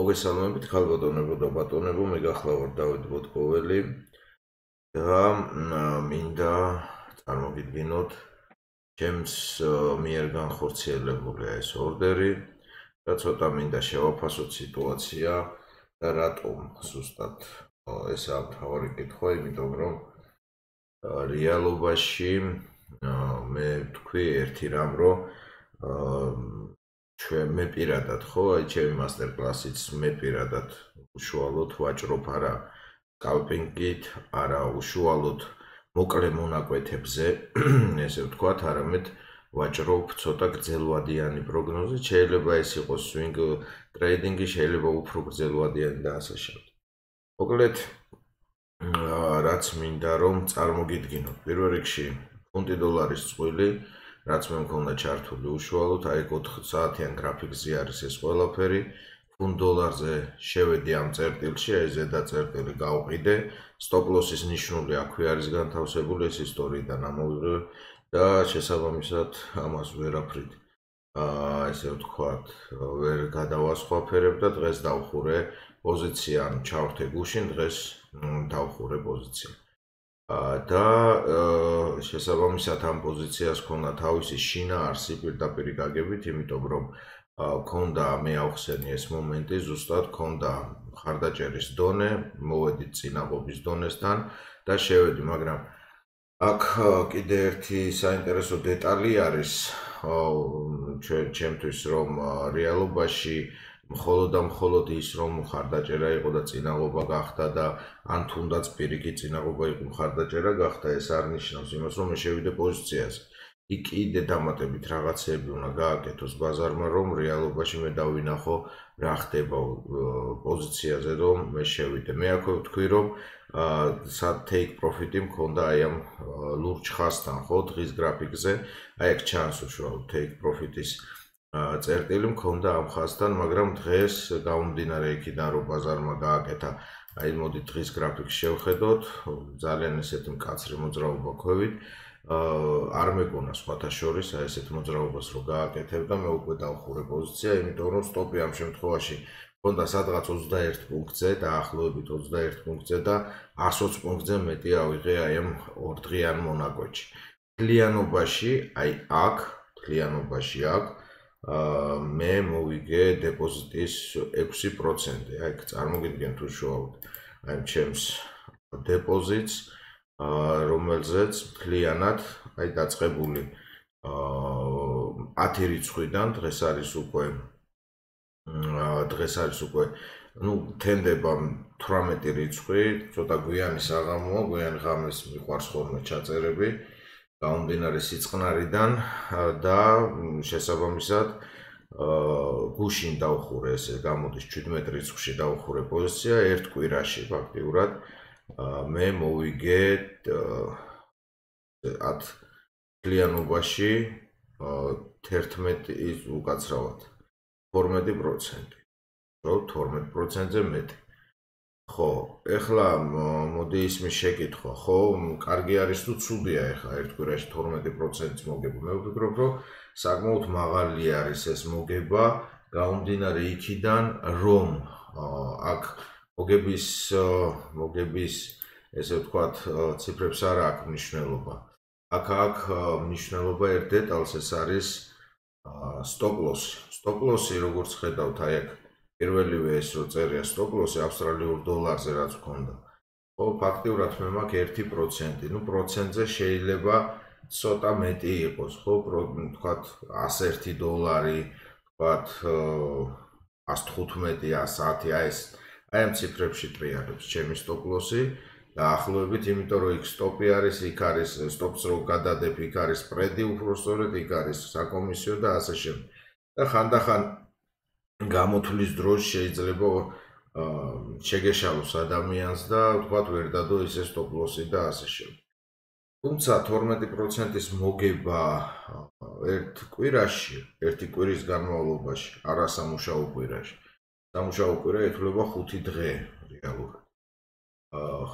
მოგესალმებით ქალბატონებო და ბატონებო, მე გახლავართ დავით ბოტკოველი და მინდა წარმოგიდგინოთ ჩემს მიერ განხორციელებული ეს ორდერი და ცოტა მინდა შევაფასოთ სიტუაცია და რატომ ზუსტად ეს ამთავარი კითხვა, იმიტომ რომ რეალობაში მე თქვი ერთი რამ რომ ჩვენ მე პირადად ხო? აი ჩემი მასტერ კლასიც მე პირადად უშუალოდ ვაჭრობ არა სკალპინგით არა უშუალოდ მოკლე მონაკვეთებზე ესე ვთქვათ არამედ ვაჭრობ ცოტა გრძელვადიანი პროგნოზი შეიძლება ეს იყოს swing trading-ი შეიძლება უფრო გრძელვადიანი და ასე შემდეგ. მოკლედ რაც მინდა რომ წარმოგიდგინოთ. პირველ რიგში ფუნტი დოლარის წყვილი რაც მე მქონდა ჩართული უშუალოდ, აი 4 საათიან გრაფიკზე არის ეს ყველაფერი. ფუნტ დოლარზე შევედი ამ წერტილში, აი ზედა წერტილი გავყიდე. სტოპ ლოსის ნიშნული აქვე არის განთავსებული ეს ისტორიიდან ამოვიღე და შესაბამისად ამას ვერაფრით აა ესე ვთქვათ, ვერ გადავასხვაფერებ და დღეს დავხურე პოზიცია, ჩავრთე გუშინ, დღეს დავხურე პოზიცია. და შესაბამისად ამ პოზიციას ქონდა თავისი შინაარსი პირდაპირ გაგებით, იმიტომ რომ ქონდა მე ახსენი ეს მომენტი, ზუსტად ქონდა ხარდაჭერის დონე, მოვედი წინაღობის დონესთან და შევედი, მაგრამ აქ კიდე ერთი საინტერესო დეტალი არის ჩვენ ჩემთვის რომ რეალობაში მხოლოდ და მხოლოდ ის რომ მხარდაჭერა იყო და წინაღობა გახდა და ან თუნდაც პირიქით წინაღობა იყო მხარდაჭერა გახდა ეს არ ნიშნავს იმას რომ შევიდე პოზიციაზე იქ კიდე დამატებით რაღაცები უნდა გააკეთოს ბაზარმა რომ რეალობაში მე დავინახო რა ხდება პოზიციაზე რომ მე შევიდე მე აქ ვთქვი რომ ა take profit-ი მქონდა აი ამ ლურჯ ხასთან ხო დღის გრაფიკზე. აი აქ ჩანს უშუალოდ take profit-ის წერტილი მქონდა ამ ხასთან, მაგრამ დღეს გამომდინარე იქიდან რომ ბაზარმა გააკეთა, აი მოდი დღის გრაფიკს შევხედოთ, ძალიან ესეთი მკაცრი მოძრაობა ქვევით. აა არ მეკონა სხვათა შორის აი ესეთ მოძრაობას რო გააკეთებ და მე უკვე დავხურე პოზიცია, იმიტომ რომ სტოპი ამ შემთხვევაში მქონდა სადღაც 21 პუნქტზე და ახლობებით 21 პუნქტზე და 120 პუნქტზე მეტი ავიღე აი ამ ორდღიან მონაკვეთში. კლიანობაში აი აქ, კლიანობაში აქ მე მოვიგე დეპოზიტის 6%. აი, წარმოგიდგენთ უშუალოდ აი ჩემს დეპოზიტს, რომელზეც მთლიანად აი დაწყებული აა 10 რიცხვიდან დღეს არის უკვე აა დღეს არის უკვე ну თენდება 18 რიცხვი, ცოტა გვიანი საღამოა, გვიანი ღამეს მიყვარს ხოლმე ჩაწერები. გამომდინარე სიწყნარიდან და შესაბამისად გუშინ დავხურე ესე გამოდის 17 რიცხვში დავხურე პოზიცია ერთ კვირაში ფაქტიურად მე მოვიგე 10 კლიანობაში 11 ის უკაცრავად 12% რო 12%-ზე მეტი ხო, ეხლა მოდი ისმის შეკითხვა, ხო, კარგი არის თუ ცუდია ეხლა ერთ კვირაში 12%-ს მოგება. მე ვფიქრობ, რომ საკმაოდ მაღალი არის ეს მოგება, გაუმდინარე იქიდან, რომ აქ მოგების მოგების ესე ვთქვათ, ციფრებს არ აქვს მნიშვნელობა. აქ აქ მნიშვნელობა ერთ დეტალს ეს არის stop loss-ი როგორც ხედავთ, აი აქ პირველივე ეს რო წერია სტოპლოსი ავსტრალიურ დოლარზე რაც ვქონდა. ხო, ფაქტიურად მე მაქვს 1%. ნუ პროცენტზე შეიძლება ცოტა მეტი იყოს, ხო, თქვათ 101 დოლარი, თქვათ 115, 110, აი ეს აი ამ ციფრებში ტრიალებს ჩემი სტოპლოსი და ახლობებით, იმიტომ რომ იქ სტოპი არის, იქ არის სტოპს რო გადადებ, იქ არის სპრედი უფრო სწორედ, იქ არის საკომისიო და ასე შემდეგ. და ხანდახან გამოთვლის დროს შეიძლება შეგეშალოს ადამიანს და თქვათ ვერ დადო ისე სტოპლოსი და ასე შემდეგ. თუმცა 12%-ის მოგება ერთ კვირაში, ერთი კვირის განმავლობაში, არა სამუშაო კვირაში. სამუშაო კვირა ეთვლება 5 დღე რეალურად.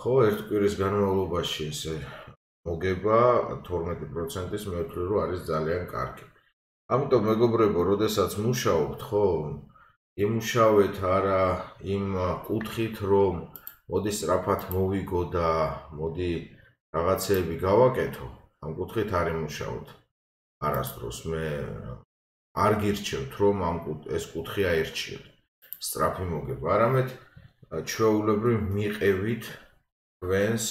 ხო, ერთ კვირის განმავლობაში ესე მოგება 12%-ის მე ვთვლი რომ არის ძალიან კარგი. ამიტომ მეგობრებო, როდესაც მუშაობთ, ხო, იმუშავეთ არა იმ კუთხით, რომ მოდი სწრაფად მოვიგო და მოდი რაღაცეები გავაკეთო, ამ კუთხით არ იმუშავოთ. არასდროს მე არ გირჩევთ, რომ ამ ეს კუთხე აერჩიოთ. სწრაფი მოგება, არამედ ჩვეულებრივ მიყევით თქვენს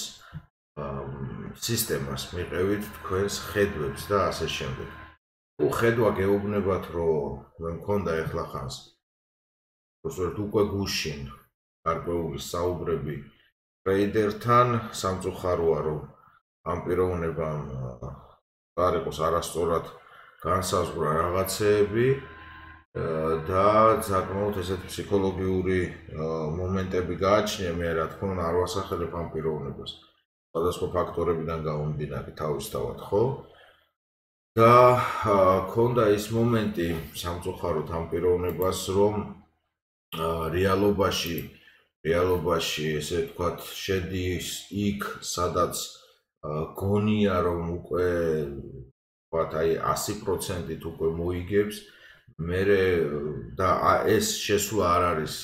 სისტემას, მიყევით თქვენს ხედვებს და ასე შემდეგ. თუ ხედვა გეუბნებათ, რომ მე მქონდა ახლა ხანს უბრალოდ უკვე გუშინ გარკვეული საუბრები ტრეიდერთან სამწუხაროა რომ ამ პიროვნებამ არ იყოს არასწორად განსაზღვრა რაღაცეები და საკმაოდ ესეთ ფსიქოლოგიური მომენტები გააჩნია მე რა თქმა უნდა არ ვასახელებ ამ პიროვნებას სხვადასხვა ფაქტორებიდან გამომდინარე თავისთავად ხო? და ქონდა ის მომენტი სამწუხაროდ ამ პიროვნებას რომ რეალობაში რეალობაში ესე ვთქვათ შედის იქ სადაც გონია რომ უკვე ვთქვათ აი 100%-ით უკვე მოიგებს. მე და ეს შესვლა არ არის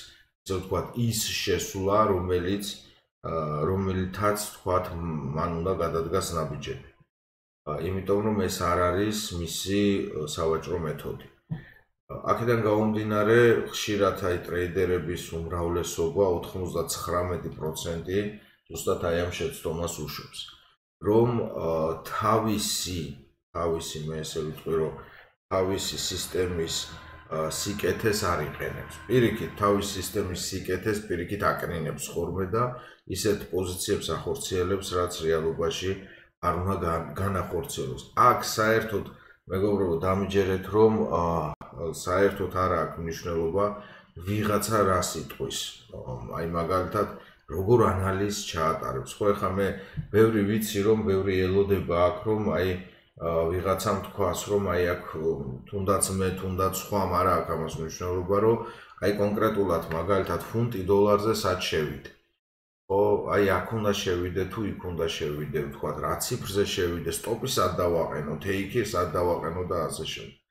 ესე ვთქვათ ის შესვლა რომელიც რომელთაც ვთქვათ მან უნდა გადადგას ნაბიჯები იმიტომ რომ ეს არ არის მისი სავაჭრო მეთოდი აქედან გამომდინარე, ხშირად აი ტრეიდერების უმრავლესობა 99% ზუსტად აი ამ შეცდომას უშვებს, რომ თავისი თავისი მე ესე ვიტყვი, რომ თავისი სისტემის სიკეთეს არ იყენებს. პირიქით, თავისი სისტემის სიკეთეს პირიქით აკრინებს ხოლმე და ისეთ პოზიციებს ახორციელებს, რაც რეალობაში არ უნდა განახორციელოს. აქ საერთოდ მეგობრებო, დამიჯერეთ, რომ საერთოდ არ აქვს მნიშვნელობა ვიღაცა რა სიტყვის. აი მაგალითად, როგორ ანალიზს ჩაატარებს. ხო, ეხლა მე ბევრი ვიცი, რომ ბევრი ელოდება აქვს, რომ აი ვიღაცამ თქვას, რომ აი აქ თუნდაც მე, თუნდაც სხვა, მაგრამ აქ ამას მნიშვნელობა, რომ აი კონკრეტულად მაგალითად ფუნტი დოლარზე სად შევიდე. ხო, აი აქ უნდა შევიდე თუ იქ უნდა შევიდე, თქვა რა ციფრზე შევიდე, სტოპი სად დავაყენო, თეიქი სად დავაყენო და ასე შემდეგ.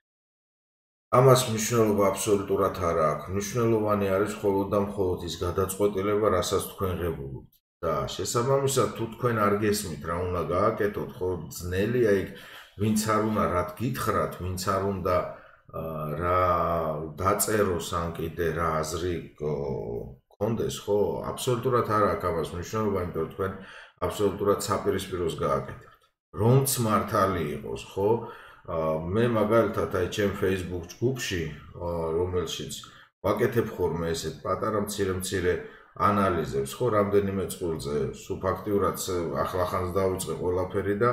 ამას მნიშვნელობა აბსოლუტურად არ აქვს. მნიშვნელოვანი არის მხოლოდ და მხოლოდ ის გადაწყვეტილება, რასაც თქვენ ღებულობთ. და შესაბამისად, თუ თქვენ არ გესმით, რა უნდა გააკეთოთ, ხო, ძნელია იქ, ვინც არ უნდა რა გითხრათ, ვინც არ უნდა რა დაწეროს ან კიდე რა აზრი კონდეს, ხო, აბსოლუტურად არ აქვს ამას მნიშვნელობა, იმიტომ რომ თქვენ აბსოლუტურად საპირისპიროს გააკეთებთ. რომც მართალი იყოს, ხო? მე მაგალითად აი ჩემ Facebook ჯგუფში რომელშიც ვაკეთებ ხოლმე ესეთ პატარა მცირე-მცირე ანალიზებს ხო რამდენიმე წყვილზე სუ ფაქტიურად ახლახანს დავიწყე ყველაფერი და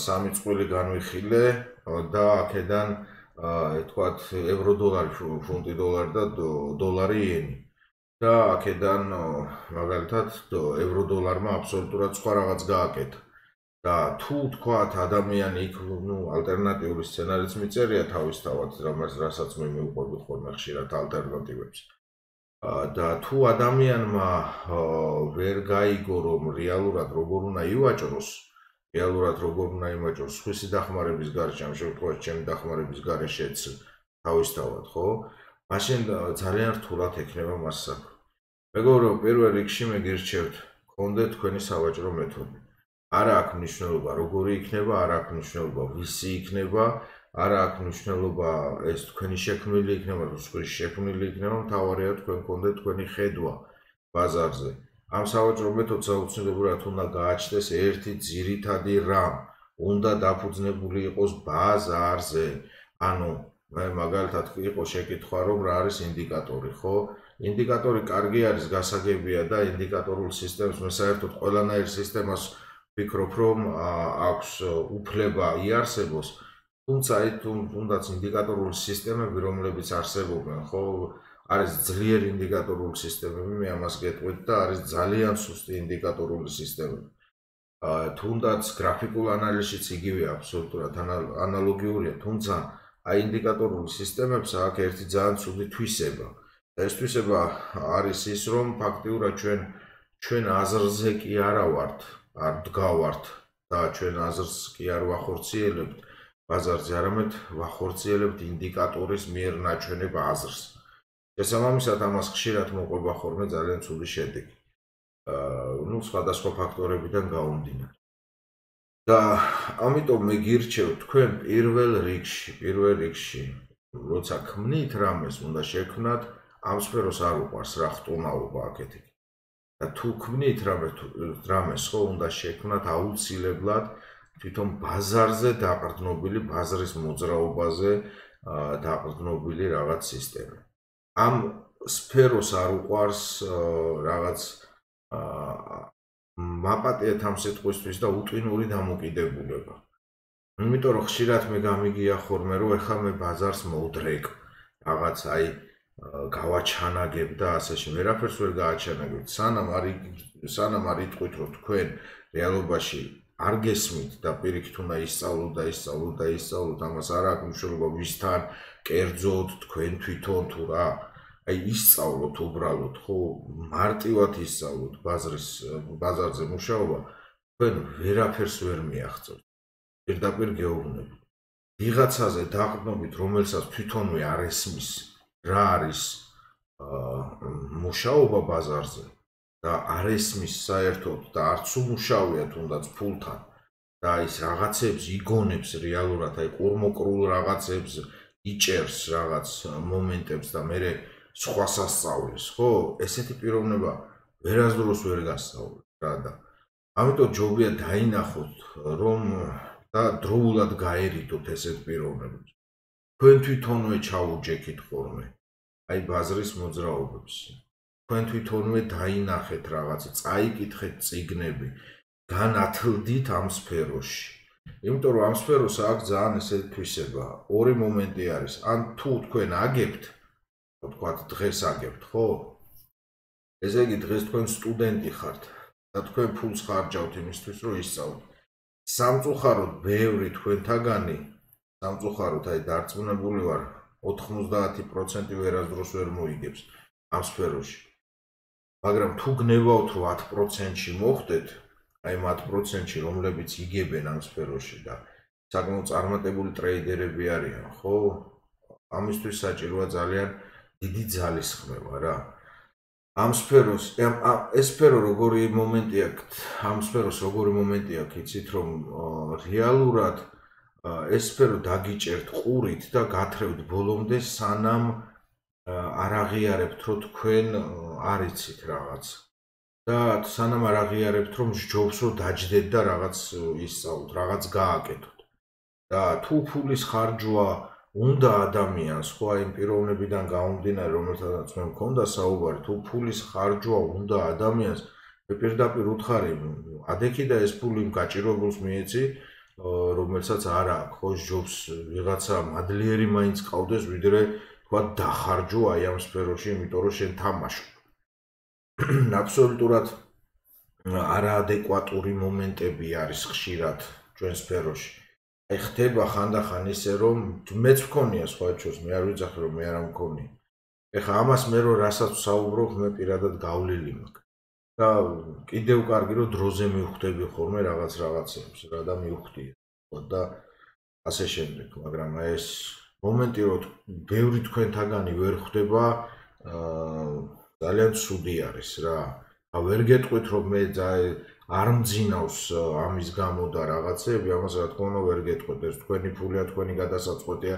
სამი წყვილი განვიხილე და აქედან თქვათ ევრო დოლარი ფუნტი დოლარი და დოლარი იენი და აქედან მაგალითად ევრო დოლარმა აბსოლუტურად სხვა რაღაც გააკეთა და თუ თქვათ ადამიანი იქ ნუ ალტერნატიული სცენარიც მიწერია თავისთავად რამაც რასაც მე მეუყვებით ხოლმე ხშირად ალტერნატივებს. და თუ ადამიანმა ვერ გაიგო რომ რეალურად როგორ უნდა ივაჭროს რეალურად როგორ უნდა ივაჭროს სხვისი დახმარების გარშე ამ შემთხვევაში ჩემი დახმარების გარეშეც თავისთავად ხო? მაშინ ძალიან რთულად ექნება მას საქმე მეგობრო პირველ რიგში მე გირჩევთ კონდეთ თქვენი სავაჭრო მეთოდი არ აქვს მნიშვნელობა როგორი იქნება, არ აქვს მნიშვნელობა ვისი იქნება, არ აქვს მნიშვნელობა ეს თქვენი შექმნილი იქნება, თუ სხვა შექმნილი იქნება, მთავარია თქვენ კონდეთ თქვენი ხედვა ბაზარზე. ამ სავაჭრო მეთოდს აუცილებლად უნდა გააჩნდეს ერთი ძირითადი რამ, უნდა დაფუძნებული იყოს ბაზარზე. ანუ მე მაგალითად იყო შეკითხვა რომ რა არის ინდიკატორი, ხო? ინდიკატორი კარგი არის, გასაგებია და ინდიკატორულ სისტემას მე საერთოდ ყველანაირ სისტემას ვფიქრობ, რომ აქვს უფლება იარსებოს, თუმცა აი თუნდაც ინდიკატორული სისტემები, რომლებიც არსებობენ, ხო, არის ძლიერი ინდიკატორული სისტემები, მე ამას გეტყვით და არის ძალიან სუსტი ინდიკატორული სისტემები. აა თუნდაც გრაფიკულ ანალიზშიც იგივე აბსოლუტურად ანალოგიურია, თუმცა აი ინდიკატორული სისტემებს აქვს ერთი ძალიან ცუდი თვისება. ეს თვისება არის ის, რომ ფაქტიურად ჩვენ ჩვენ აზრზე კი არა ვართ, არ დგავართ და ჩვენ აზრს კი არ ვახორციელებთ ბაზარზე, არამედ ვახორციელებთ ინდიკატორის მიერ ნაჩვენებ აზრს. შესაბამისად ამას ხშირად მოყვება ხოლმე ძალიან ცუდი შედეგი. აა ნუ სხვადასხვა ფაქტორებიდან გამომდინარე. და ამიტომ მე გირჩევ თქვენ პირველ რიგში, პირველ რიგში, როცა ქმნით რამეს, უნდა შექმნათ ამ სფეროს არ უყარს რა ხტუნაობა აქეთი. და თუ ქმნით რამე რამეს, ხო, უნდა შექმნათ აუცილებლად თვითონ ბაზარზე დაყრდნობილი ბაზრის მოძრაობაზე დაყრდნობილი რაღაც სისტემა. ამ სფეროს არ უყარს რაღაც მაპატიეთ ამ სიტყვისთვის და უტვინური დამოკიდებულება. იმიტომ რომ ხშირად მე გამიგია ხოლმე რომ ეხლა მე ბაზარს მოვდრეკ რაღაც აი გავაჩანაგებ და ასეში. ვერაფერს ვერ გააჩანაგებ. სანამ არ სანამ არ იტყვით რომ თქვენ რეალობაში არ გესმით და პირიქით უნდა ისწავლოთ და ისწავლოთ და ისწავლოთ ამას არ აქვს მნიშვნელობა ვისთან კერძოდ თქვენ თვითონ თუ რა. აი ისწავლოთ უბრალოდ ხო? მარტივად ისწავლოთ ბაზრის ბაზარზე მუშაობა. თქვენ ვერაფერს ვერ მიაღწევთ. პირდაპირ გეუბნები ვიღაცაზე დაყრდნობით რომელსაც თვითონვე არ ესმის რა არის მუშაობა ბაზარზე და არ ესმის საერთოდ და არც უმუშავია თუნდაც ფულთან და ის რაღაცებს იგონებს რეალურად აი კურმოკრულ რაღაცებს იჭერს რაღაც მომენტებს და მე სხვას ასწავლის ხო? ესეთი პიროვნება ვერასდროს ვერ გასწავლებ რა და ამიტომ ჯობია დაინახოთ რომ და დროულად გაერიდოთ ესეთ პიროვნებებს თქვენ თვითონვე ჩაუჯექით ხოლმე აი ბაზრის მოძრაობებს თქვენ თვითონვე დაინახეთ რაღაც, წაიკითხეთ ციგნები, განათლდით ამ სფეროში. იმიტომ რომ ამ სფეროს აქვს ძალიან ესეთი თვისება. ორი მომენტი არის. ან თუ თქვენ აგებთ, თქვათ დღეს აგებთ, ხო? ესე იგი დღეს თქვენ სტუდენტი ხართ და თქვენ ფულს ხარჯავთ იმისთვის, რომ ისწავლოთ. სამწუხაროდ ბევრი თქვენთაგანი სამწუხაროდ აი დარწმუნებული ვარ 90% ვერასდროს ვერ მოიგებს ამ სფეროში. მაგრამ თუ გნებავთ რომ 10%-ში მოხდეთ, აი 10%-ში რომლებიც იგებენ ამ სფეროში და საკმაოდ წარმატებული ტრეიდერები არიან, ხო? ამისთვის საჭიროა ძალიან დიდი ძალისხმევა რა. ამ სფეროს, ეს სფერო როგორი მომენტი აქვს? ამ სფეროს როგორი მომენტი აქვს, იცით რომ რეალურად ეს სფერო დაგიჭერთ ყურით და გათრევთ ბოლომდე სანამ არ აღიარებთ რომ თქვენ არ იცით რაღაც. და სანამ არ აღიარებთ რომ ჯობს რომ დაждდეთ და რაღაც ისწავლოთ რაღაც გააკეთოთ. და თუ ფულის ხარჯვა უნდა ადამიანს ხო აი პიროვნებიდან გამომდინარე რომელთაც მე მქონდა საუბარი თუ ფულის ხარჯვა უნდა ადამიანს მე პირდაპირ უთხარი ადექი და ეს ფული გაჭირებულს მიეცი რომელსაც არ აქვს ხო ჯობს ვიღაცა მადლიერი მაინც ყავდეს ვიდრე თქვა დახარჯო აი ამ სფეროში, იმიტომ რომ შენ თამაშობ. აბსოლუტურად არაადეკვატური მომენტები არის ხშირად ჩვენ სფეროში. აი ხდება ხანდახან ისე რომ მეც მქონია სხვა ჩვენს, მე არ ვიცახი რომ მე არ მქონია. ეხა ამას მე რო რასაც საუბრობ, მე პირადად გავლილი მაქვს. და კიდევ კარგი რომ დროზე მივხვდები ხოლმე რაღაც რაღაცებს, რა და მივხვდი. და ასე შემდეგ, მაგრამ ეს მომენტი რომ ბევრი თქვენთაგანი ვერ ხვდება აა ძალიან ცუდი არის რა. ა ვერ გეტყვით რომ მე არ მძინავს ამის გამო და რაღაცები, ამას რა თქმა უნდა ვერ გეტყვით, ეს თქვენი ფულია, თქვენი გადასაწყვეტია,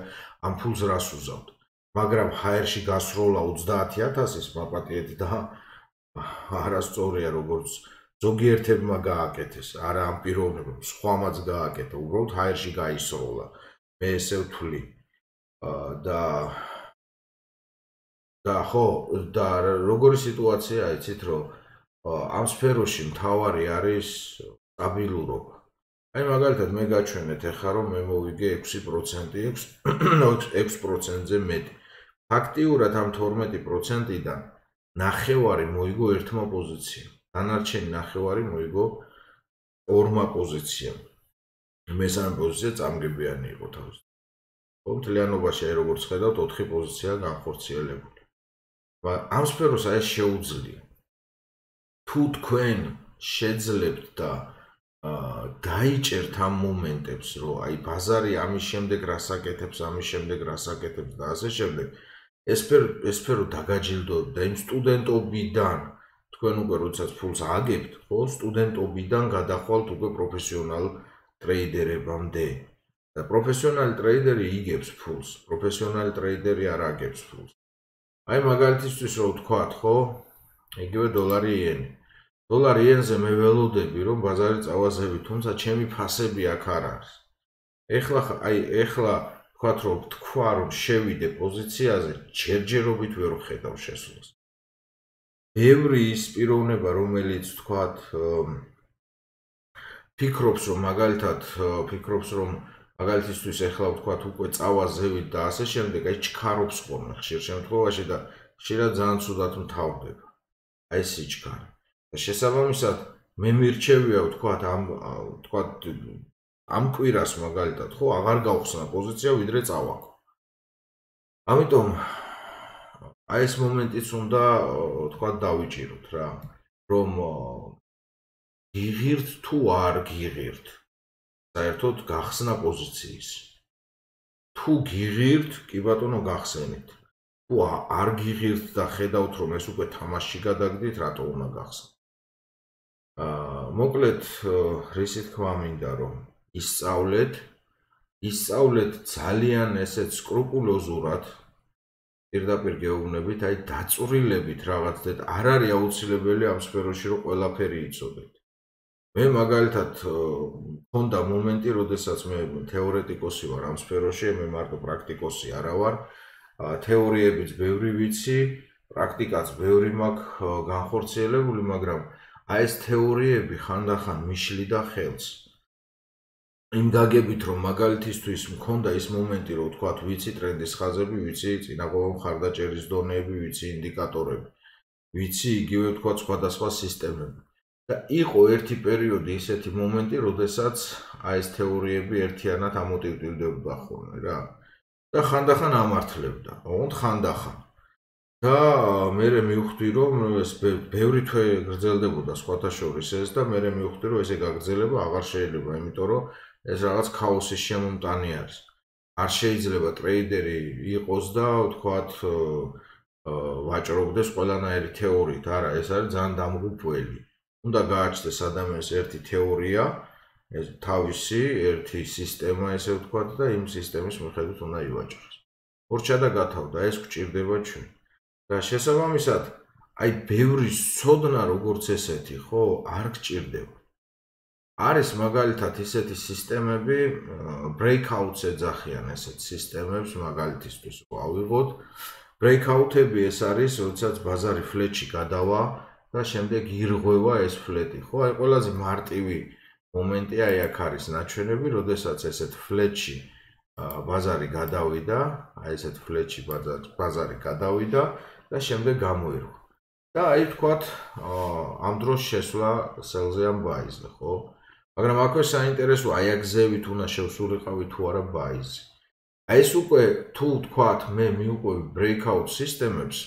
ამ ფულს რას უზავთ. მაგრამ ჰაერში გასროლა 30000-ის მაპატიეთ და არასწორია როგორც ზოგიერთებმა გააკეთეს, არა ამ პიროვნებამ, სხვამაც გააკეთა, უბრალოდ ჰაერში გაისროლა. მე ესე ვთვლი. და და ხო და როგორი სიტუაცია იცით რომ ამ სფეროში მთავარი არის სტაბილურობა. აი მაგალითად მე გაჩვენეთ ახლა რომ მე მოვიგე 6% 6%-ზე მეტი. ფაქტიურად ამ 12%-დან ნახევარი მოიგო ერთმა პოზიციამ. დანარჩენი ნახევარი მოიგო ორმა პოზიციამ. მესამე პოზიცია წამგებიანი იყო თავის. მომთლიანობაში აი როგორც ხედავთ 4 პოზიცია განხორციელებული. მაგრამ ამ სფეროს აი შეუძლია. თუ თქვენ შეძლებთ და აა დაიჭერთ ამ მომენტებს, რომ აი ბაზარი ამის შემდეგ რასაკეთებს, ამის შემდეგ რასაკეთებს და ასე შემდეგ, ეს ფერ ეს ფერო დაგაჯილდოებ და იმ სტუდენტობიდან თქვენ უკვე როდესაც ფულს აგებთ, ხო, სტუდენტობიდან გადახვალთ უკვე პროფესიონალ ტრეიდერებამდე. და პროფესიონალი ტრეიდერი იგებს ფულს, პროფესიონალი ტრეიდერი არ აგებს ფულს. აი მაგალითისთვის რო ვთქვათ, ხო? იგივე დოლარი იენი. დოლარი იენზე მე ველოდები რომ ბაზარი წავაზები, თუმცა ჩემი ფასები აქ არ არის. ეხლა აი ეხლა ვთქვათ რომ თქვა რომ შევიდე პოზიციაზე, ჯერჯერობით ვერ ხედავ შესულს. ბევრი ის პიროვნება, რომელიც ვთქვათ ფიქრობს რომ მაგალითად ფიქრობს რომ მაგალითისთვის ეხლა ვთქვათ უკვე წავაზევით და ასე შემდეგ, აი ჩქარობს ხოლმე ხშირ შემთხვევაში და შეიძლება ძალიან ცუდად მთავრდება. აი სიჩქარე. და შესაბამისად მე მირჩევია ვთქვათ ამ ვთქვათ ამ კვირას მაგალითად ხო აღარ გავხსნა პოზიცია ვიდრე წავაკო. ამიტომ აი ეს მომენტიც უნდა ვთქვათ დავიჭიროთ რა, რომ გიღირთ თუ არ გიღირთ. საერთოდ გახსნა პოზიციის. თუ გიღირთ, კი ბატონო გახსენით. თუ არ გიღირთ და ხედავთ რომ ეს უკვე თამაში გადაგდით, რატო უნდა გახსნათ? აა მოკლედ რისი თქვა მინდა რომ ისწავლეთ ისწავლეთ ძალიან ესეც სკრუპულოზურად პირდაპირ გეუბნებით, აი დაწვრილებით რაღაც და არ არის აუცილებელი ამ სფეროში რომ ყველაფერი იცოდეთ. მე მაგალითად მქონდა მომენტი, როდესაც მე თეორეტიკოსი ვარ ამ სფეროში, მე მარტო პრაქტიკოსი არა ვარ. თეორიებიც ბევრი ვიცი, პრაქტიკაც ბევრი მაქვს განხორციელებული, მაგრამ აი ეს თეორიები ხანდახან მიშლიდა ხელს. იმ გაგებით რომ მაგალითისთვის მქონდა ის მომენტი, რომ თქვა ვიცი ტრენდის ხაზები, ვიცი წინაღობა მხარდაჭერის დონეები, ვიცი ინდიკატორები. ვიცი იგივე თქვა სხვადასხვა სისტემები. და იყო ერთი პერიოდი ისეთი მომენტი, როდესაც აი ეს თეორიები ერთიანად ამოტივტივდებოდა ხოლმე რა. და ხანდახან ამართლებდა, ოღონდ ხანდახან. და მე მე მივხვდი რომ ეს ბევრი თვე გრძელდებოდა სხვათა შორის ეს და მე მე მივხვდი რომ ესე გაგრძელება აღარ შეიძლება, იმიტომ რომ ეს რაღაც ქაოსის შემომტანი არის. არ შეიძლება ტრეიდერი იყოს და ვთქვათ ვაჭრობდეს ყველანაირი თეორიით, არა, ეს არის ძალიან დამღუპველი. უნდა გააჩნდეს ადამიანს ერთი თეორია, ეს თავისი ერთი სისტემა, ესე ვთქვათ და იმ სისტემის მიხედვით უნდა ივაჭროს. ორჩა და გათავდა, ეს გჭირდება ჩვენ. და შესაბამისად, აი ბევრი სოდნა როგორც ესეთი, ხო, არ გჭირდება. არის მაგალითად ისეთი სისტემები, breakout-ს ეძახიან ესეთ სისტემებს მაგალითისთვის, ხო, ავიღოთ. breakout-ები ეს არის, როდესაც ბაზარი ფლეტში გადავა და შემდეგ ირღვევა ეს ფლეტი, ხო? აი ყველაზე მარტივი მომენტი აი აქ არის ნაჩვენები, როდესაც ესეთ ფლეტში ბაზარი გადავიდა, აი ესეთ ფლეტში ბაზარი გადავიდა და შემდეგ გამოირღვა. და აი თქვათ, ამ დროს შესვლა სელზე ამ ბაიზე, ხო? მაგრამ აქვე საინტერესო აი აქ ზევით უნდა შევსულიყავი თუ არა ბაიზე. აი ეს უკვე თუ თქვათ მე მიუყვები breakout სისტემებს,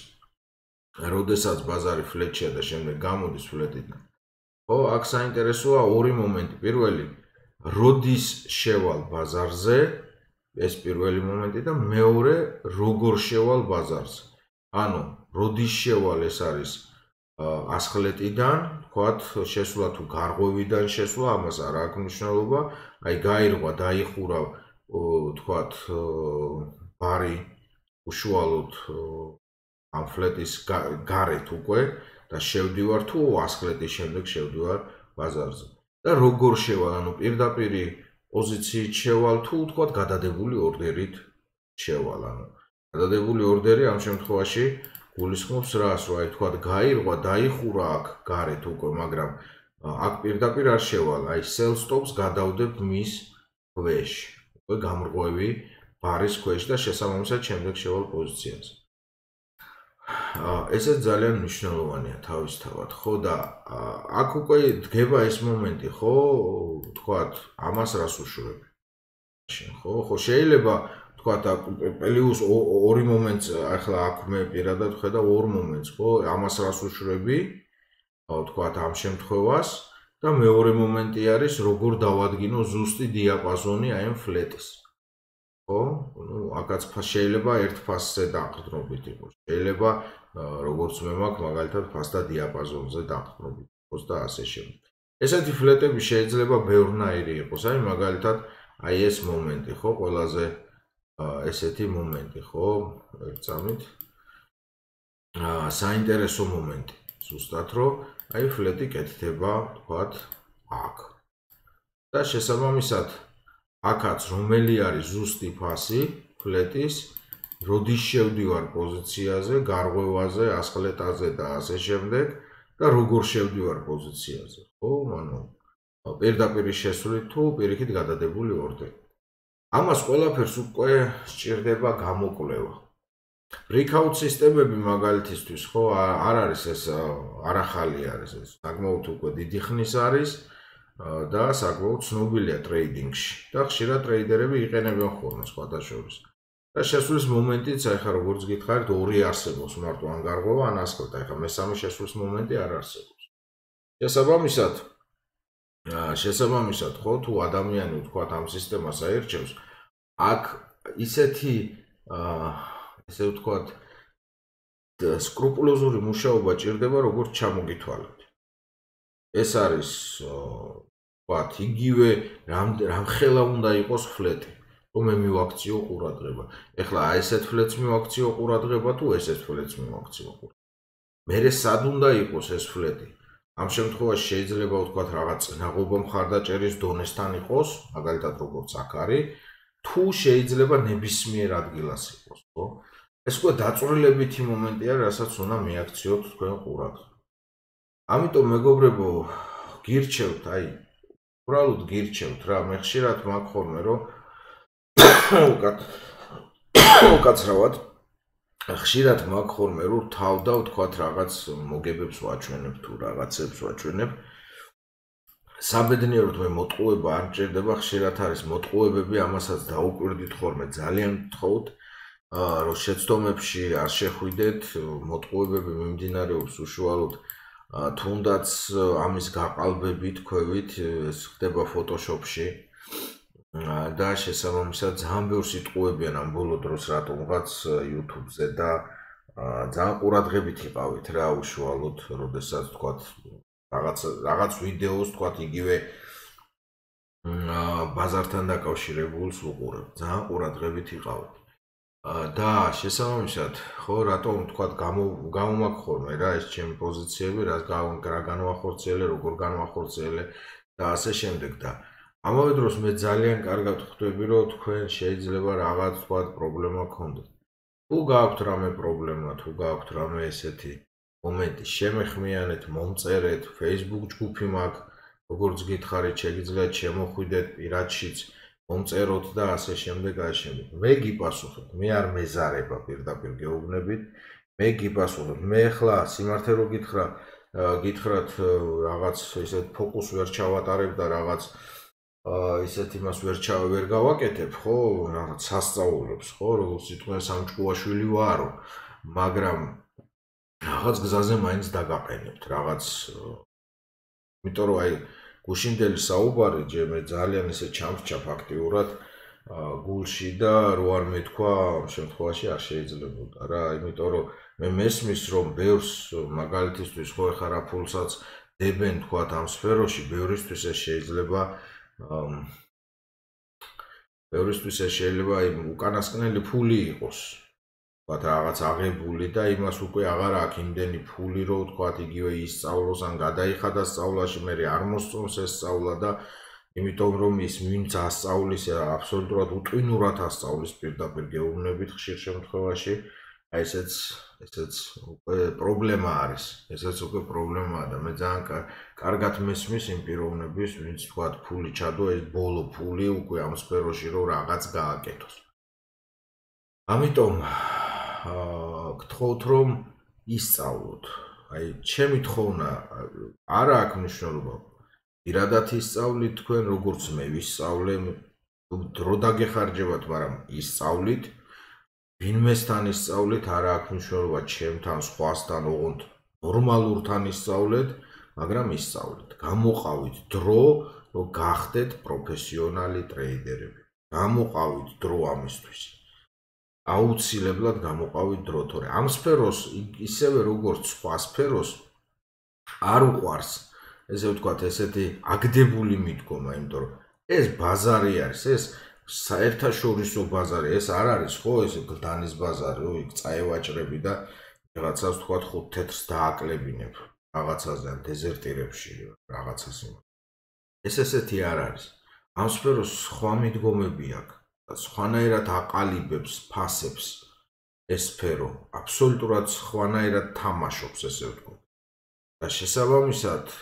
როდესაც ბაზარი ფლეტშია და შემდეგ გამოდის ფლეტიდან. ხო, აქ საინტერესოა ორი მომენტი. პირველი, როდის შევალ ბაზარზე? ეს პირველი მომენტი და მეორე, როგორ შევალ ბაზარზე? ანუ, როდის შევალ ეს არის ასხლეტიდან, თქვათ, შესვლა თუ გარღვევიდან შესვლა, ამას არ აქვს მნიშვნელობა. აი, გაირღვა, დაიხურა, თქვათ, ბარი უშუალოდ ამ ფლეტის გარეთ უკვე და შევდივარ თუ ასკლეტის შემდეგ შევდივარ ბაზარზე და როგორ შევალ ანუ პირდაპირ პოზიციით შევალ თუ თქვა გადადებული ორდერით შევალ ანუ გადადებული ორდერი ამ შემთხვევაში გულისხმობს რას რომ აი თქვა გაირღვა დაიხურა აქ გარეთ უკვე მაგრამ აქ პირდაპირ არ შევალ აი stops გადავდებ მის ქვეშ. უკვე გამრღვევი ბარის ქვეშ და შესაბამისად შემდეგ შევალ პოზიციაზე ესე ძალიან მნიშვნელოვანია თავისთავად, ხო და აქ უკვე დგება ეს მომენტი, ხო, თქვათ, ამას რას უშურები? ხო, ხო, შეიძლება თქვათ, პელიუს ორი მომენტს, ახლა აქ მე პირადად ხედა ორ მომენტს, ხო, ამას რას უშურები? ხო, თქვათ, ამ შემთხვევას და მეორე მომენტი არის, როგორ დავადგინო ზუსტი დიაპაზონი აი ამ ფლეტის. ხო? ну, აკაც შეიძლება ერთ ფასზე დაყრდნობით იყოს. შეიძლება როგორც მე მაქვს, მაგალითად ფასთა დიაპაზონზე დაყრდნობით იყოს და ასე შემდეგ. ესეთი ფლეტები შეიძლება ბევრნაირი იყოს. აი მაგალითად, აი ეს მომენტი, ხო, ყველაზე ესეთი მომენტი, ხო? წამით. აა საინტერესო მომენტი. ზუსტად რომ აი ფლეტი კეთდება, თქვათ, აქ. და შესაბამისად აქაც რომელი არის ზუსტი ფასი ფლეტის როდის შევდივარ პოზიციაზე, გარღვევაზე, ასხლეტაზე და ასე შემდეგ და როგორ შევდივარ პოზიციაზე, ხო? ანუ პირდაპირ შესვლით თუ პირიქით გადადებული ორდერი. ამას ყველაფერს უკვე სჭირდება გამოკვლევა. breakout სისტემები მაგალითისთვის ხო არ არის ეს არახალი არის ეს. საკმაოდ უკვე დიდი ხნის არის. და საკმაოდ ცნობილია ტრეიდინგში და ხშირად ტრეიდერები იყენებენ ხოლმე სხვათა შორის. და შესვლის მომენტიც ახლა როგორც გითხარით, ორი არსებობს მარტო ან გარღვევა, ან ასხლტ, ახლა მესამე შესვლის მომენტი არ არსებობს. შესაბამისად შესაბამისად ხო თუ ადამიანი თქვა ამ სისტემას აერჩევს, აქ ისეთი აა ესე ვთქვათ სკრუპულოზური მუშაობა ჭირდება, როგორც ჩამოგითვალეთ. ეს არის ვთქვათ, იგივე რამ რამ ხელა უნდა იყოს ფლეტი, რომ მე მივაქციო ყურადღება. ეხლა აი ესეთ ფლეტს მივაქციო ყურადღება თუ ესეთ ფლეტს მივაქციო ყურადღება. მე სად უნდა იყოს ეს ფლეტი? ამ შემთხვევაში შეიძლება ვთქვათ რაღაც ნაღობა მხარდაჭერის დონესთან იყოს, მაგალითად როგორც აქ არის, თუ შეიძლება ნებისმიერ ადგილას იყოს, ხო? ეს უკვე დაწვრილებითი მომენტია, რასაც უნდა მიაქციოთ თქვენ ყურადღება. ამიტომ მეგობრებო, გირჩევთ, აი, უბრალოდ გირჩევთ რა, მე ხშირად მაქვს ხოლმე რომ უკათ უკაცრავად ხშირად მაქვს ხოლმე რომ თავ და ვთქვათ რაღაც მოგებებს ვაჩვენებ თუ რაღაცებს ვაჩვენებ. საბედნიეროდ მე მოტყუება არ ჭირდება, ხშირად არის მოტყუებები, ამასაც დაუკვირდით ხოლმე ძალიან გთხოვთ. რომ შეცდომებში არ შეხვიდეთ, მოტყუებები მიმდინარეობს უშუალოდ თუნდაც ამის გაყალბები თქვევით ეს ხდება Photoshop-ში და შესაბამისად ძალიან ბევრ სიტყვებიან ამ ბოლო დროს რატომღაც YouTube-ზე და ძალიან ყურადღებით იყავით რა უშუალოდ როდესაც თქვათ რაღაც რაღაც ვიდეოს თქვათ იგივე ბაზართან დაკავშირებულს უყურებ ძალიან ყურადღებით იყავით. და შესაბამისად, ხო, რატომ თქვა გამომაქ ხოლმე რა ეს ჩემი პოზიციები, რა განვახორციელე, როგორ განვახორციელე და ასე შემდეგ და ამავე დროს მე ძალიან კარგად ხვდები, რომ თქვენ შეიძლება რაღაც თქვა პრობლემა გქონდეთ. თუ გააქვთ რამე პრობლემა, თუ გააქვთ რამე ესეთი მომენტი, შემეხმიანეთ, მომწერეთ, Facebook ჯგუფი მაქვს, როგორც გითხარით, შეგიძლიათ შემოხვიდეთ პირადშიც. მომწეროთ და ასე შემდეგ ასე შემდეგ. მე გიპასუხებ, მე არ მეზარება პირდაპირ გეუბნებით. მე გიპასუხებ. მე ახლა სიმართლე რო გითხრა, გითხრათ რაღაც ისეთ ფოკუს ვერ ჩავატარებ და რაღაც აა ისეთ იმას ვერ ჩავ ვერ გავაკეთებ, ხო? რაღაც სასწაულებს, ხო? როგორც სიტყვა სამჭკუაშვილი ვარო, მაგრამ რაღაც გზაზე მაინც დაგაყენებთ, რაღაც იმიტომ რომ აი გუშინდელი საუბარი ჯერმე ძალიან ესე ჩამრჩა ფაქტიურად გულში და რო არ მეთქვა ამ შემთხვევაში არ შეიძლებოდა რა იმიტომ რომ მე მესმის რომ ბევრს მაგალითისთვის ხო ეხა რა ფულსაც დებენ თქვა ამ სფეროში ბევრისთვის ეს შეიძლება ბევრისთვის ეს შეიძლება იმ უკანასკნელი ფული იყოს. ვთქვათ რაღაც აღებული და იმას უკვე აღარ აქვს იმდენი ფული რომ ვთქვათ იგივე ისწავლოს ან გადაიხადა სწავლაში მე არ მოსწონს ეს სწავლა და იმიტომ რომ ის ვინც ასწავლის აბსოლუტურად უტვინურად ასწავლის პირდაპირ გეუბნებით ხშირ შემთხვევაში აი ესეც ესეც უკვე პრობლემა არის ესეც უკვე პრობლემაა და მე ძალიან კარგად მესმის იმ პიროვნების ვინც ვთქვათ ფული ჩადო ეს ბოლო ფული უკვე ამ სფეროში რომ რაღაც გააკეთოს ამიტომ გთხოვთ რომ ისწავლოთ. აი, ჩემი თხოვნა არ აქვს მნიშვნელობა. ირადათ ისწავლით თქვენ როგორც მე ვისწავლე, დრო დაგეხარჯებათ, მაგრამ ისწავლით. ვინმესთან ისწავლით არ აქვს მნიშვნელობა ჩემთან, სხვასთან, ოღონდ ნორმალურთან ისწავლეთ, მაგრამ ისწავლეთ. გამოყავით დრო, რომ გახდეთ პროფესიონალი ტრეიდერები. გამოყავით დრო ამისთვის. აუცილებლად გამოყავით დრო, თორე ამ სფეროს ისევე როგორც სხვა სფეროს არ უყარს ესე ვთქვათ, ესეთი აგდებული მიდგომა, იმიტომ რომ ეს ბაზარი არის, ეს საერთაშორისო ბაზარი, ეს არ არის ხო, ეს გლდანის ბაზარი, ო, იქ წაევაჭრები და რაღაცას ვთქვათ, ხუთ თეთრს დააკლებინებ რაღაცაზე ან დეზერტირებში რაღაცას იმ. ეს ესეთი არ არის. ამ სფეროს სხვა მიდგომები აქვს. სხვანაირად აყალიბებს ფასებს ეს სფერო აბსოლუტურად სხვანაირად თამაშობს ესე ვთქვათ და შესაბამისად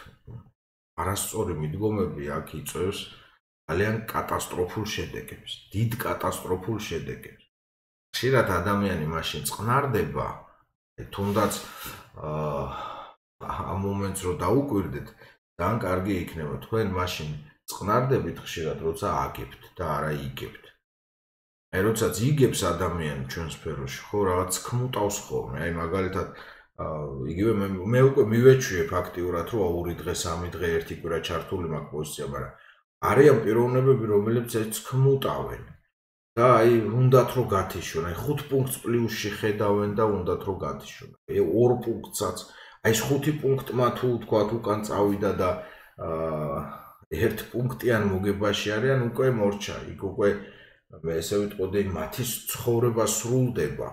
არასწორი მიდგომები აქ იწევს ძალიან კატასტროფულ შედეგებს დიდ კატასტროფულ შედეგებს. ხშირად ადამიანი მაშინ წყნარდება თუნდაც აა ამ მომენტს რო დაუკვირდეთ ძალიან კარგი იქნება თქვენ მაშინ წყნარდებით ხშირად როცა აგებთ და არა იგებთ. აი როდესაც იგებს ადამიანი ჩვენ სფეროში ხო რაღაც ქმუტავს ხოლმე. აი მაგალითად იგივე მე მე უკვე მივეჩვიე ფაქტიურად რომ ორი დღე სამი დღე ერთი კვირა ჩართული მაქვს პოზიცია მაგრამ არიან პიროვნებები რომლებიც ეს ქმუტავენ. და აი უნდათ რომ გათიშონ აი 5 პუნქტს პლუსში ხედავენ და უნდათ რომ გათიშონ. აი 2 პუნქტსაც აი 5 პუნქტმა თუ თქვა უკან წავიდა და აა ერთ პუნქტიან მოგებაში არიან უკვე მორჩა. იქ უკვე მე ესე ვიტყოდი მათი ცხოვრება სრულდება.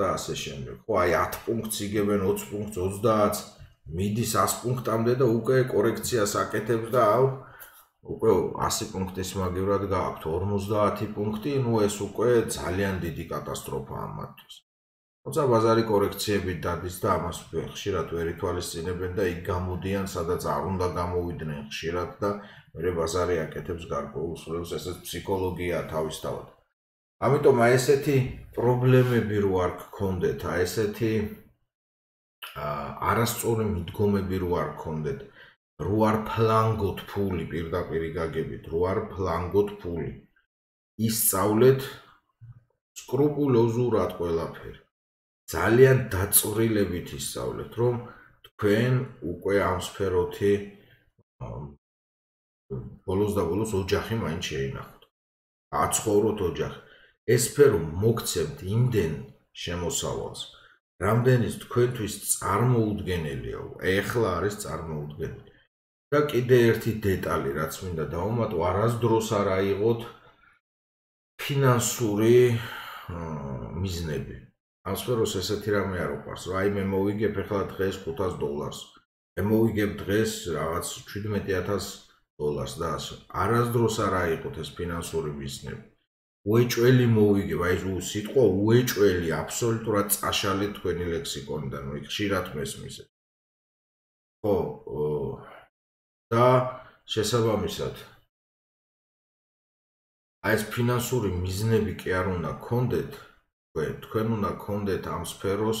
და ასე შემდეგ. ხო, აი 10 პუნქტს იგებენ, 20 პუნქტს, 30-ს, მიდის 100 პუნქტამდე და უკვე კორექციას აკეთებს და აუ უკვე 100 პუნქტის მაგივრად გააქვთ 50 პუნქტი, ну ეს უკვე ძალიან დიდი კატასტროფაა მათთვის. თუმცა ბაზარი კორექციები დადის და ამას ხშირად ვერ ითვალისწინებენ და იქ გამოდიან, სადაც არ უნდა გამოვიდნენ ხშირად და მე ბაზარი აკეთებს გარკვეულ სულებს, ესეც ფსიქოლოგია თავისთავად. ამიტომ აი ესეთი პრობლემები რო არ გქონდეთ, აი ესეთი აა არასწორი მიდგომები რო არ გქონდეთ, რო არ ფლანგოთ ფული პირდაპირ გაგებით, რო არ ფლანგოთ ფული. ისწავლეთ სკრუპულოზურად ყველაფერი. ძალიან დაწვრილებით ისწავლეთ, რომ თქვენ უკვე ამ სფეროთი ბოლოს და ბოლოს ოჯახი მაინც შეინახოთ. აცხოვროთ ოჯახი. ეს სფერო მოგცემთ იმდენ შემოსავალს, რამდენის თქვენთვის წარმოუდგენელია. ეხლა არის წარმოუდგენელი. და კიდე ერთი დეტალი, რაც მინდა დავუმატო, არასდროს არ აიღოთ ფინანსური მიზნები. ამ სფეროს ესეთი რამე არ უყარს, რომ აი მე მოვიგებ ახლა დღეს 500 დოლარს. მე მოვიგებ დღეს რაღაც 17000 დოლარს და ასე. არასდროს არ აიყოთ ეს ფინანსური მიზნები. უეჭველი მოვიგებ, აი ეს სიტყვა უეჭველი აბსოლუტურად წაშალი თქვენი ლექსიკონიდან, იქ ხშირად მესმის. ხო, და შესაბამისად აი ეს ფინანსური მიზნები კი არ უნდა გქონდეთ, თქვენ თქვენ უნდა გქონდეთ ამ სფეროს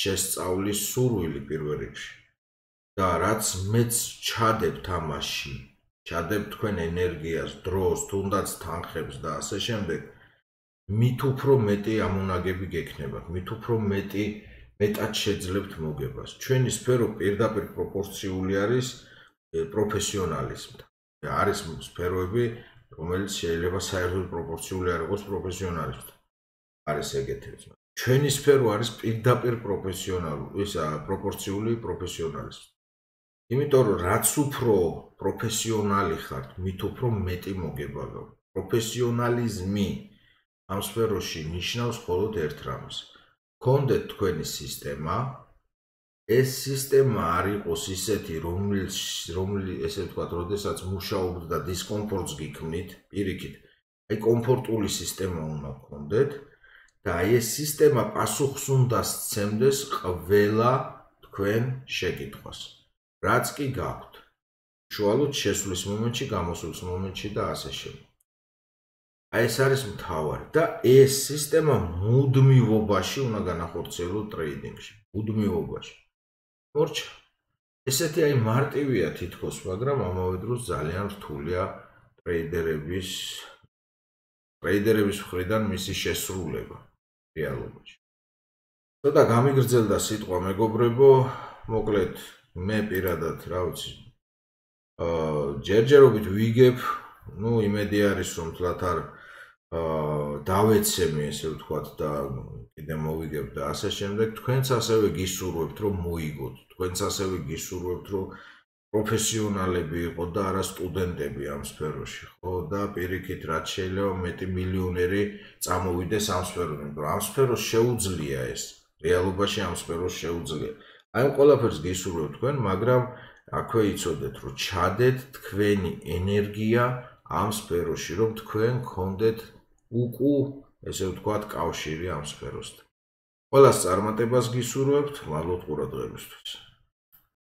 შესწავლის სურვილი პირველ რიგში. და რაც მეც ჩადებთ ამაში, ჩადებ თქვენ ენერგიას, დროს, თუნდაც თანხებს და ასე შემდეგ, მით უფრო მეტი ამონაგები გექნებათ, მით უფრო მეტი მეტად შეძლებთ მოგებას. ჩვენი სფერო პირდაპირ პროპორციული არის პროფესიონალიზმთან. არის სფეროები, რომელიც შეიძლება საერთოდ პროპორციული არ იყოს პროფესიონალიზმთან. არის ეგეთიც. ჩვენი სფერო არის პირდაპირ პროფესიონალური, ისა პროპორციული პროფესიონალიზმი. იმიტომ რომ რაც უფრო პროფესიონალი ხართ, მით უფრო მეტი მოგება გაქვთ. პროფესიონალიზმი ამ სფეროში ნიშნავს მხოლოდ ერთ რამს. კონდეთ თქვენი სისტემა. ეს სისტემა არ იყოს ისეთი, რომელიც რომლი ესე ვთქვათ, როდესაც მუშაობთ და დისკომფორტს გიქმნით, პირიქით. აი კომფორტული სისტემა უნდა გქონდეთ და აი ეს სისტემა პასუხს უნდა სცემდეს ყველა თქვენ შეკითხვას. რაც კი გაქვთ. შუალოდ შესვლის მომენტში, გამოსვლის მომენტში და ასე შემდეგ. აი ეს არის მთავარი და ეს სისტემა მუდმივობაში უნდა განახორციელოთ ტრეიდინგში. მუდმივობაში. მორჩა. ესეთი აი მარტივია თითქოს, მაგრამ ამავე დროს ძალიან რთულია ტრეიდერების ტრეიდერების მხრიდან მისი შესრულება რეალობაში. ცოტა გამიგრძელდა სიტყვა მეგობრებო, მოკლედ მე პირადად, რა ვიცი. აა ჯერჯერობით ვიგებ ну იმედი არის რომ თლათ არ დავეცემი ესე ვთქვათ და კიდე მოვიგებ და ასე შემდეგ. თქვენც ასევე გისურვებთ რომ მოიგოთ. თქვენც ასევე გისურვებთ რომ პროფესიონალები იყო და არა სტუდენტები ამ სფეროში ხო? და პირიქით რაც შეიძლება მეტი მილიონერი წამოვიდეს ამ სფეროში. რომ ამ სფეროს შეუძლია ეს. რეალობაში ამ სფეროს შეუძლია. აი ყველაფერს გისურვებთ თქვენ მაგრამ აქვე იცოდეთ რომ ჩადეთ თქვენი ენერგია ამ სფეროში რომ თქვენ გქონდეთ უკუ ესე ვთქვათ კავშირი ამ სფეროსთან. ყველას წარმატებას გისურვებთ, მადლობ ყურადღებისთვის.